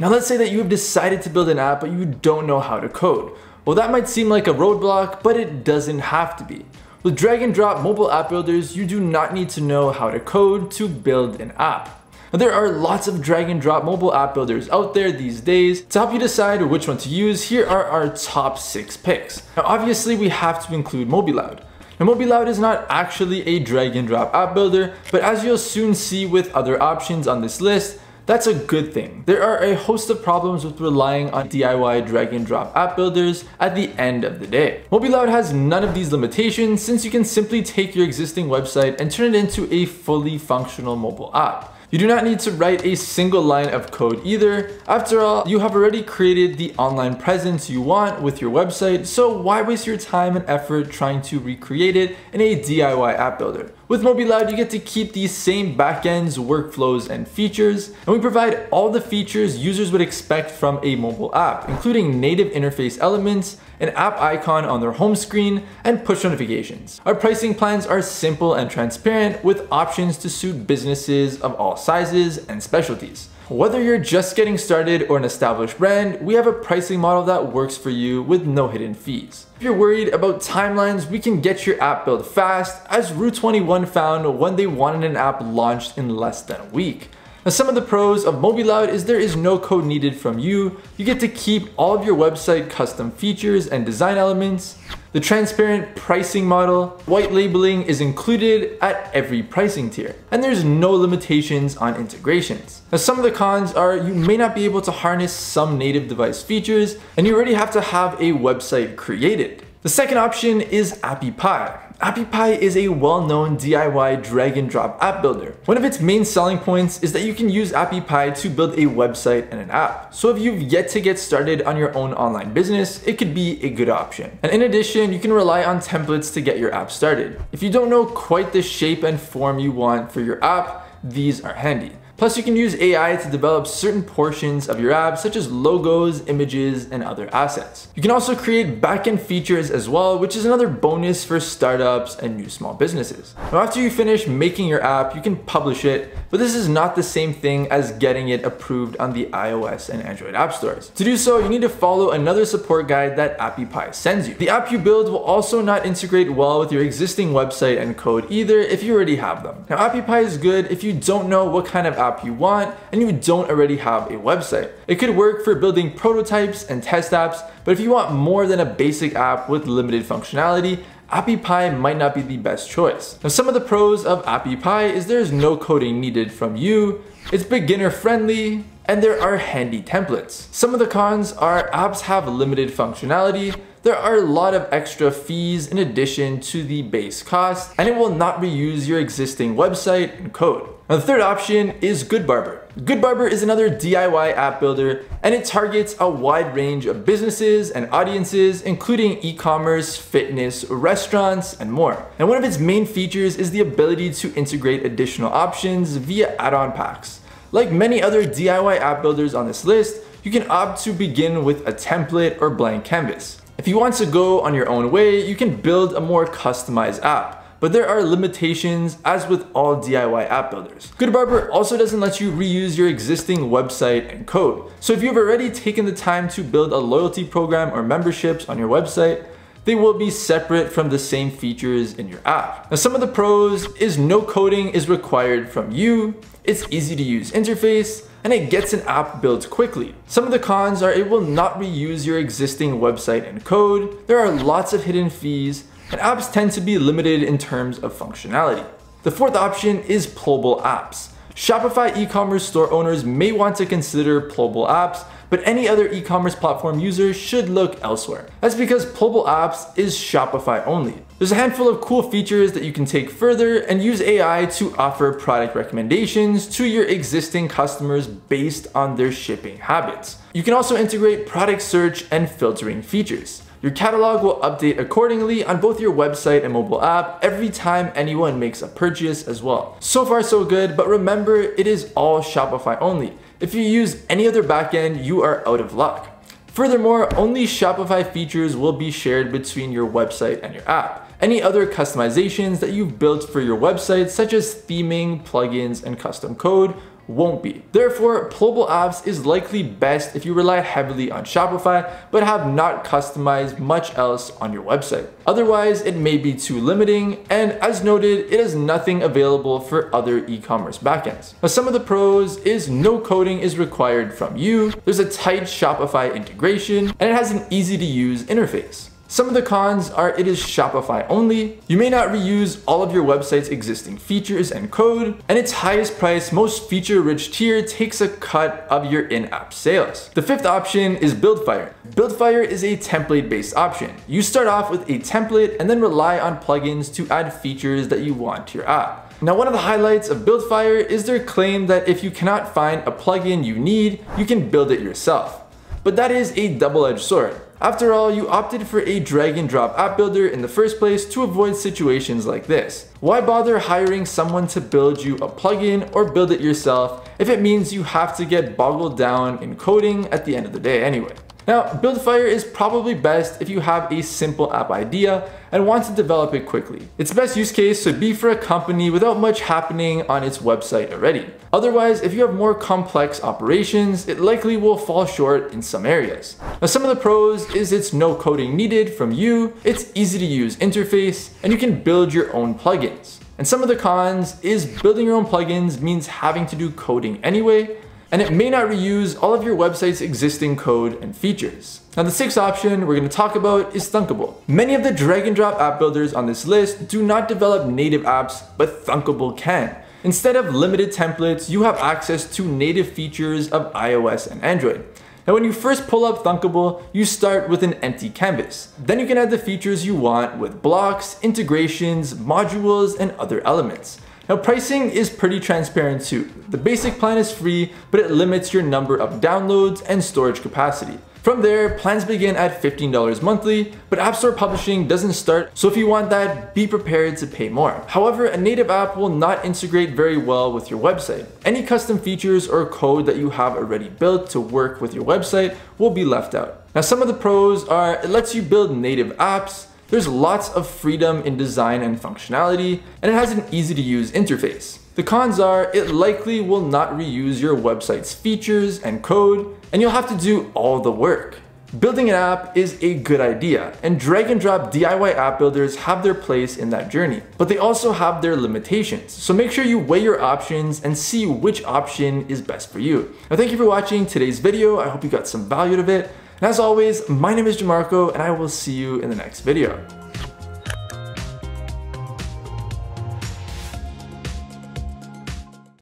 Now let's say that you have decided to build an app but you don't know how to code. Well that might seem like a roadblock, but it doesn't have to be. With drag and drop mobile app builders, you do not need to know how to code to build an app. Now, there are lots of drag and drop mobile app builders out there these days. To help you decide which one to use, here are our top 6 picks. Now obviously we have to include Mobiloud. Now Mobiloud is not actually a drag and drop app builder, but as you'll soon see with other options on this list, that's a good thing. There are a host of problems with relying on DIY drag and drop app builders at the end of the day. Mobiloud has none of these limitations since you can simply take your existing website and turn it into a fully functional mobile app. You do not need to write a single line of code either. After all, you have already created the online presence you want with your website, so why waste your time and effort trying to recreate it in a DIY app builder? With Mobiloud, you get to keep these same backends, workflows, and features, and we provide all the features users would expect from a mobile app, including native interface elements, an app icon on their home screen, and push notifications. Our pricing plans are simple and transparent with options to suit businesses of all sizes and specialties. Whether you're just getting started or an established brand, we have a pricing model that works for you with no hidden fees. If you're worried about timelines, we can get your app built fast, as Rue21 found when they wanted an app launched in less than a week. Now some of the pros of Mobiloud is there is no code needed from you, you get to keep all of your website custom features and design elements, the transparent pricing model, white labeling is included at every pricing tier, and there's no limitations on integrations. Now some of the cons are you may not be able to harness some native device features, and you already have to have a website created. The second option is AppyPie. AppyPie is a well-known DIY drag and drop app builder. One of its main selling points is that you can use AppyPie to build a website and an app. So if you've yet to get started on your own online business, it could be a good option. And in addition, you can rely on templates to get your app started. If you don't know quite the shape and form you want for your app, these are handy. Plus you can use AI to develop certain portions of your app such as logos, images, and other assets. You can also create backend features as well, which is another bonus for startups and new small businesses. Now after you finish making your app, you can publish it, but this is not the same thing as getting it approved on the iOS and Android app stores. To do so, you need to follow another support guide that AppyPie sends you. The app you build will also not integrate well with your existing website and code either if you already have them. Now AppyPie is good if you don't know what kind of app app you want and you don't already have a website. It could work for building prototypes and test apps, but if you want more than a basic app with limited functionality, AppyPie might not be the best choice. Now some of the pros of AppyPie is there's no coding needed from you, it's beginner friendly, and there are handy templates. Some of the cons are apps have limited functionality, there are a lot of extra fees in addition to the base cost, and it will not reuse your existing website and code. Now the third option is GoodBarber. GoodBarber is another DIY app builder and it targets a wide range of businesses and audiences including e-commerce, fitness, restaurants, and more. And one of its main features is the ability to integrate additional options via add-on packs. Like many other DIY app builders on this list, you can opt to begin with a template or blank canvas. If you want to go on your own way, you can build a more customized app but there are limitations as with all DIY app builders. GoodBarber also doesn't let you reuse your existing website and code. So if you've already taken the time to build a loyalty program or memberships on your website, they will be separate from the same features in your app. Now some of the pros is no coding is required from you, it's easy to use interface, and it gets an app built quickly. Some of the cons are it will not reuse your existing website and code, there are lots of hidden fees, and apps tend to be limited in terms of functionality. The fourth option is Plobal Apps. Shopify e-commerce store owners may want to consider Plobal Apps, but any other e-commerce platform user should look elsewhere. That's because Plobal Apps is Shopify only. There's a handful of cool features that you can take further and use AI to offer product recommendations to your existing customers based on their shipping habits. You can also integrate product search and filtering features. Your catalog will update accordingly on both your website and mobile app every time anyone makes a purchase as well. So far so good, but remember it is all Shopify only. If you use any other backend, you are out of luck. Furthermore, only Shopify features will be shared between your website and your app. Any other customizations that you've built for your website, such as theming, plugins, and custom code, won't be. Therefore, Plobal Apps is likely best if you rely heavily on Shopify, but have not customized much else on your website. Otherwise, it may be too limiting, and as noted, it has nothing available for other e-commerce backends. Now, some of the pros is no coding is required from you, there's a tight Shopify integration, and it has an easy to use interface. Some of the cons are it is Shopify only, you may not reuse all of your website's existing features and code, and its highest price, most feature-rich tier takes a cut of your in-app sales. The fifth option is Buildfire. Buildfire is a template-based option. You start off with a template and then rely on plugins to add features that you want to your app. Now one of the highlights of Buildfire is their claim that if you cannot find a plugin you need, you can build it yourself. But that is a double-edged sword. After all, you opted for a drag and drop app builder in the first place to avoid situations like this. Why bother hiring someone to build you a plugin or build it yourself if it means you have to get boggled down in coding at the end of the day anyway? Now, Buildfire is probably best if you have a simple app idea and want to develop it quickly. Its best use case should be for a company without much happening on its website already. Otherwise, if you have more complex operations, it likely will fall short in some areas. Now, some of the pros is it's no coding needed from you, it's easy to use interface, and you can build your own plugins. And some of the cons is building your own plugins means having to do coding anyway, and it may not reuse all of your website's existing code and features. Now the sixth option we're going to talk about is Thunkable. Many of the drag and drop app builders on this list do not develop native apps, but Thunkable can. Instead of limited templates, you have access to native features of iOS and Android. Now when you first pull up Thunkable, you start with an empty canvas. Then you can add the features you want with blocks, integrations, modules, and other elements. Now pricing is pretty transparent too. The basic plan is free, but it limits your number of downloads and storage capacity. From there, plans begin at $15 monthly, but App Store publishing doesn't start, so if you want that, be prepared to pay more. However, a native app will not integrate very well with your website. Any custom features or code that you have already built to work with your website will be left out. Now some of the pros are it lets you build native apps, there's lots of freedom in design and functionality, and it has an easy to use interface. The cons are it likely will not reuse your website's features and code, and you'll have to do all the work. Building an app is a good idea, and drag and drop DIY app builders have their place in that journey, but they also have their limitations. So make sure you weigh your options and see which option is best for you. Now thank you for watching today's video. I hope you got some value out of it. And as always, my name is Jamarco and I will see you in the next video.